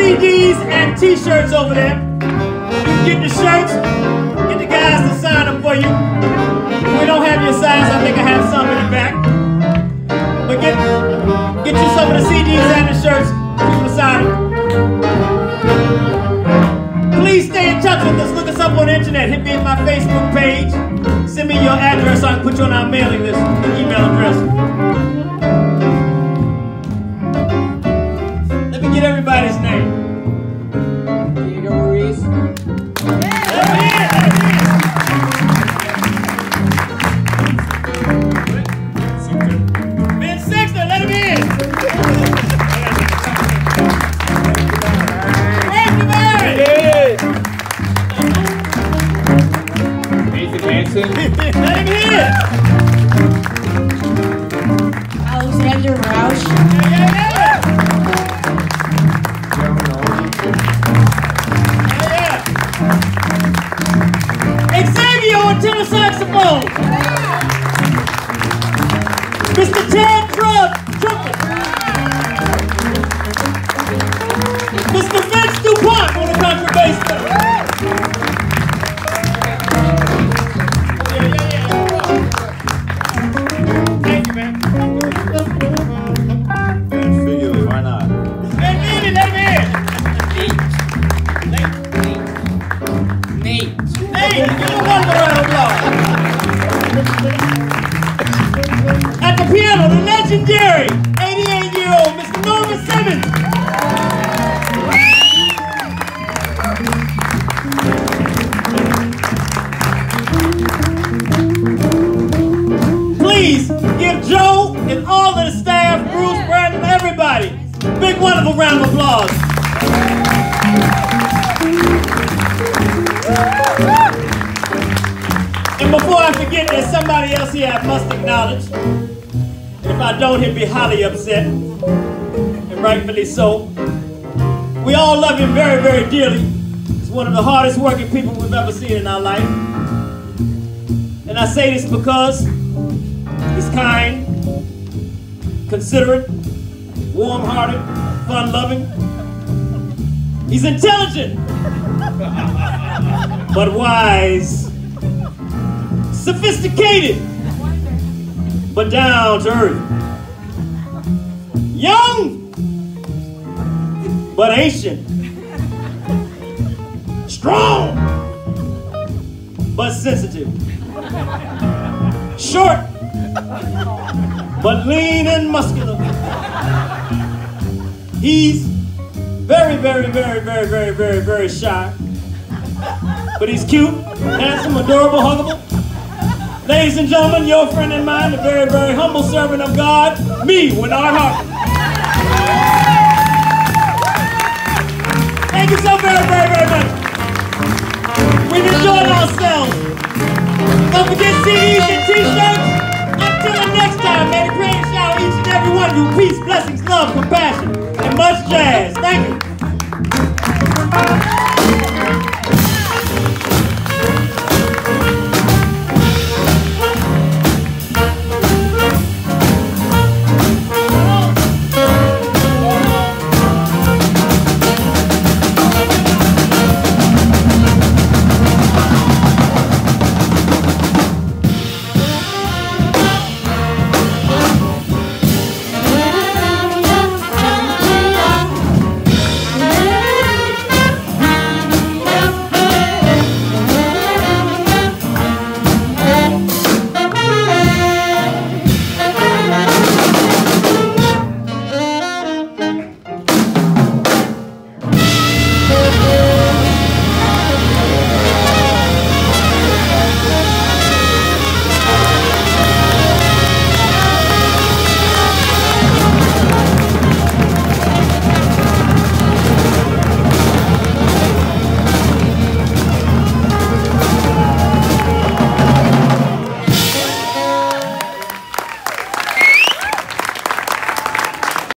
CDs and T-shirts over there. You get the shirts, get the guys to sign them for you. If we don't have your size, I think I have some in the back. But get get you some of the CDs and the shirts. People to sign them. Please stay in touch with us. Look us up on the internet. Hit me at my Facebook page. Send me your address. I can put you on our mailing list. Email address. Russian. Big wonderful round of applause. And before I forget, there's somebody else here I must acknowledge. If I don't, he'll be highly upset. And rightfully so. We all love him very, very dearly. He's one of the hardest working people we've ever seen in our life. And I say this because he's kind, considerate, warm-hearted, fun-loving. He's intelligent, but wise sophisticated, but down to earth. Young, but ancient. Strong, but sensitive. Short, but lean and muscular. He's very, very, very, very, very, very, very shy. But he's cute, handsome, adorable, huggable. Ladies and gentlemen, your friend and mine, the very, very humble servant of God, me, Winard Harper. Thank you so very, very, very much. We've enjoyed ourselves. Don't forget CDs and t-shirts. Until the next time, may the creator shower each and every one of you peace, blessings, love, compassion, and much jazz. Thank you.